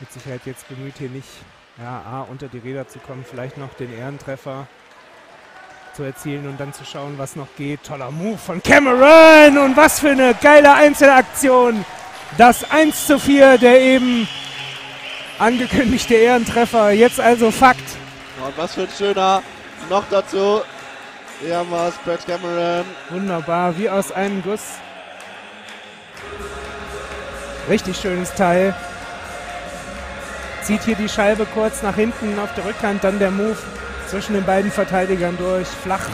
mit Sicherheit jetzt bemüht, hier nicht ja, A, unter die Räder zu kommen, vielleicht noch den Ehrentreffer zu erzielen und dann zu schauen, was noch geht. Toller Move von Cameron und was für eine geile Einzelaktion. Das 1 zu 4, der eben angekündigte Ehrentreffer, jetzt also Fakt. Und was für ein schöner noch dazu. Hier haben wir es, Brett Cameron. Wunderbar, wie aus einem Guss. Richtig schönes Teil. Zieht hier die Scheibe kurz nach hinten auf der Rückhand, dann der Move zwischen den beiden Verteidigern durch. Flach